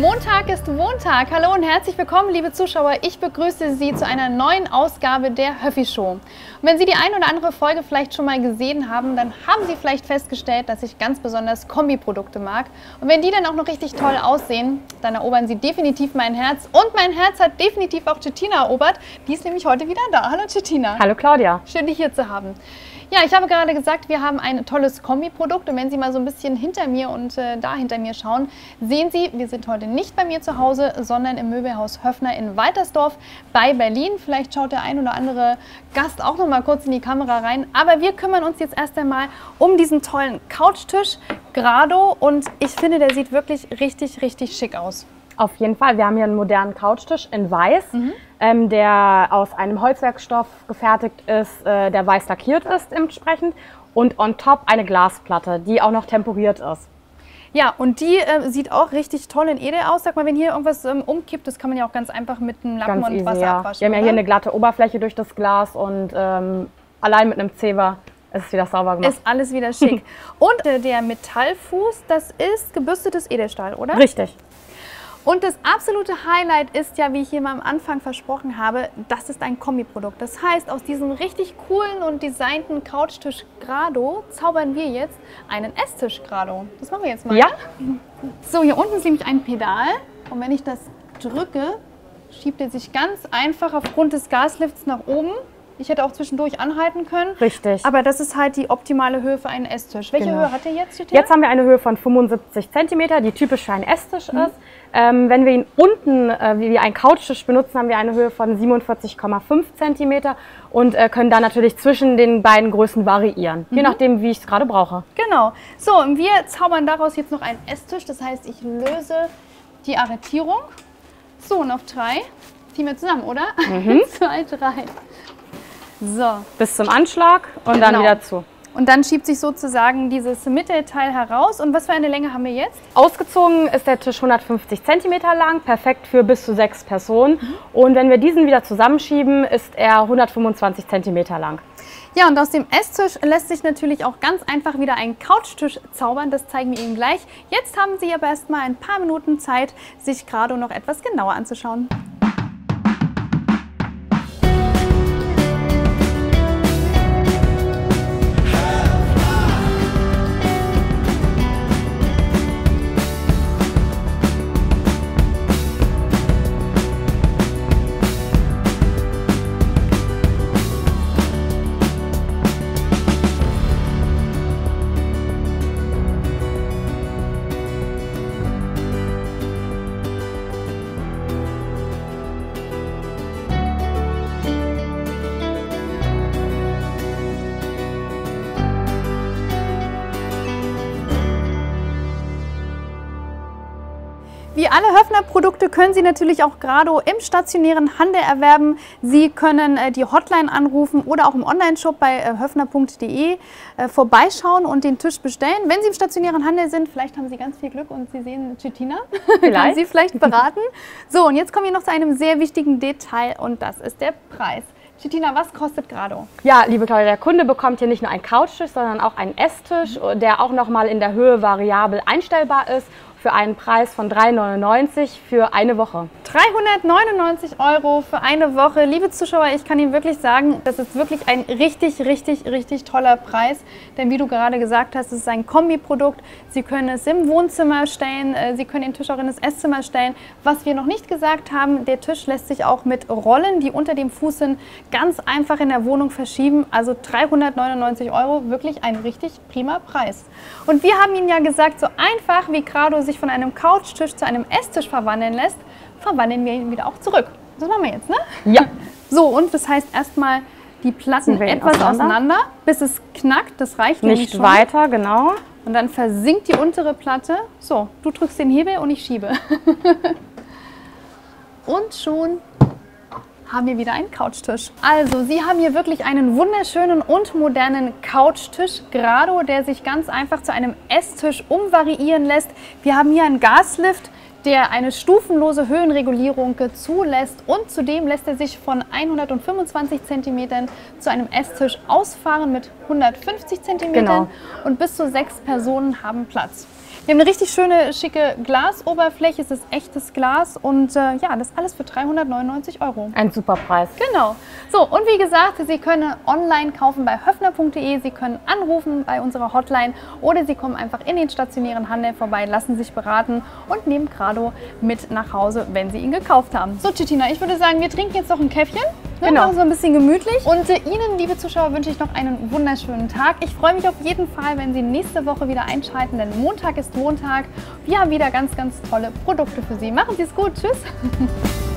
Montag ist Wohntag. Hallo und herzlich willkommen, liebe Zuschauer. Ich begrüße Sie zu einer neuen Ausgabe der Höffi Show. Und wenn Sie die ein oder andere Folge vielleicht schon mal gesehen haben, dann haben Sie vielleicht festgestellt, dass ich ganz besonders Kombiprodukte mag. Und wenn die dann auch noch richtig toll aussehen, dann erobern Sie definitiv mein Herz. Und mein Herz hat definitiv auch Cettina erobert. Die ist nämlich heute wieder da. Hallo Cettina. Hallo Claudia. Schön, dich hier zu haben. Ja, ich habe gerade gesagt, wir haben ein tolles Kombiprodukt und wenn Sie mal so ein bisschen hinter mir und äh, da hinter mir schauen, sehen Sie, wir sind heute nicht bei mir zu Hause, sondern im Möbelhaus Höfner in Waltersdorf bei Berlin. Vielleicht schaut der ein oder andere Gast auch noch mal kurz in die Kamera rein, aber wir kümmern uns jetzt erst einmal um diesen tollen Couchtisch Grado und ich finde, der sieht wirklich richtig, richtig schick aus. Auf jeden Fall. Wir haben hier einen modernen Couchtisch in Weiß, mhm. ähm, der aus einem Holzwerkstoff gefertigt ist, äh, der weiß lackiert ist entsprechend und on top eine Glasplatte, die auch noch temporiert ist. Ja, und die äh, sieht auch richtig toll in Edel aus. Sag mal, wenn hier irgendwas ähm, umkippt, das kann man ja auch ganz einfach mit einem Lappen ganz und easy, Wasser ja. abwaschen. Wir haben ja hier eine glatte Oberfläche durch das Glas und ähm, allein mit einem Zewa ist es wieder sauber gemacht. Ist alles wieder schick. und äh, der Metallfuß, das ist gebürstetes Edelstahl, oder? Richtig. Und das absolute Highlight ist ja, wie ich hier mal am Anfang versprochen habe, das ist ein Kombiprodukt. Das heißt, aus diesem richtig coolen und designten Couchtisch Grado zaubern wir jetzt einen Esstisch Grado. Das machen wir jetzt mal. Ja. So, hier unten ist nämlich ein Pedal und wenn ich das drücke, schiebt er sich ganz einfach aufgrund des Gaslifts nach oben. Ich hätte auch zwischendurch anhalten können. Richtig. Aber das ist halt die optimale Höhe für einen Esstisch. Welche genau. Höhe hat er jetzt? Jetzt haben wir eine Höhe von 75 cm, die typisch für einen Esstisch mhm. ist. Ähm, wenn wir ihn unten äh, wie einen Couchtisch benutzen, haben wir eine Höhe von 47,5 cm und äh, können dann natürlich zwischen den beiden Größen variieren, mhm. je nachdem, wie ich es gerade brauche. Genau. So, und wir zaubern daraus jetzt noch einen Esstisch. Das heißt, ich löse die Arretierung. So, und auf drei ziehen wir zusammen, oder? Mhm. Eins, zwei, drei. So. Bis zum Anschlag und genau. dann wieder zu. Und dann schiebt sich sozusagen dieses Mittelteil heraus. Und was für eine Länge haben wir jetzt? Ausgezogen ist der Tisch 150 cm lang, perfekt für bis zu sechs Personen. Mhm. Und wenn wir diesen wieder zusammenschieben, ist er 125 cm lang. Ja, und aus dem Esstisch lässt sich natürlich auch ganz einfach wieder ein Couchtisch zaubern. Das zeigen wir Ihnen gleich. Jetzt haben Sie aber erst mal ein paar Minuten Zeit, sich gerade noch etwas genauer anzuschauen. Wie alle Höfner-Produkte können Sie natürlich auch gerade im stationären Handel erwerben. Sie können äh, die Hotline anrufen oder auch im Onlineshop bei äh, höfner.de äh, vorbeischauen und den Tisch bestellen. Wenn Sie im stationären Handel sind, vielleicht haben Sie ganz viel Glück und Sie sehen Cettina, kann Sie vielleicht beraten. So, und jetzt kommen wir noch zu einem sehr wichtigen Detail und das ist der Preis. Cettina, was kostet Grado? Ja, liebe Claudia, der Kunde bekommt hier nicht nur einen Couchtisch, sondern auch einen Esstisch, mhm. der auch nochmal in der Höhe variabel einstellbar ist für einen Preis von 3,99 für eine Woche. 399 Euro für eine Woche. Liebe Zuschauer, ich kann Ihnen wirklich sagen, das ist wirklich ein richtig, richtig, richtig toller Preis. Denn wie du gerade gesagt hast, es ist ein Kombiprodukt. Sie können es im Wohnzimmer stellen, äh, Sie können den Tisch auch in das Esszimmer stellen. Was wir noch nicht gesagt haben, der Tisch lässt sich auch mit Rollen, die unter dem Fuß sind, ganz einfach in der Wohnung verschieben. Also 399 Euro, wirklich ein richtig prima Preis. Und wir haben Ihnen ja gesagt, so einfach wie Grado sich von einem Couchtisch zu einem Esstisch verwandeln lässt, verwandeln wir ihn wieder auch zurück. Das machen wir jetzt, ne? Ja. So, und das heißt erstmal die Platten etwas auseinander. auseinander. bis es knackt. Das reicht nicht schon. weiter, genau. Und dann versinkt die untere Platte. So, du drückst den Hebel und ich schiebe. und schon haben wir wieder einen Couchtisch. Also, Sie haben hier wirklich einen wunderschönen und modernen Couchtisch, Grado, der sich ganz einfach zu einem Esstisch umvariieren lässt. Wir haben hier einen Gaslift, der eine stufenlose Höhenregulierung zulässt und zudem lässt er sich von 125 cm zu einem Esstisch ausfahren mit 150 cm genau. und bis zu sechs Personen haben Platz. Wir haben eine richtig schöne, schicke Glasoberfläche. Es ist echtes Glas und äh, ja, das alles für 399 Euro. Ein super Preis. Genau. So, und wie gesagt, Sie können online kaufen bei höfner.de. Sie können anrufen bei unserer Hotline oder Sie kommen einfach in den stationären Handel vorbei, lassen sich beraten und nehmen Grado mit nach Hause, wenn Sie ihn gekauft haben. So, Titina, ich würde sagen, wir trinken jetzt noch ein Käffchen. Ne, Genau. Machen so ein bisschen gemütlich. Und äh, Ihnen, liebe Zuschauer, wünsche ich noch einen wunderschönen Tag. Ich freue mich auf jeden Fall, wenn Sie nächste Woche wieder einschalten, denn Montag ist Montag. Wir haben wieder ganz, ganz tolle Produkte für Sie. Machen Sie es gut. Tschüss.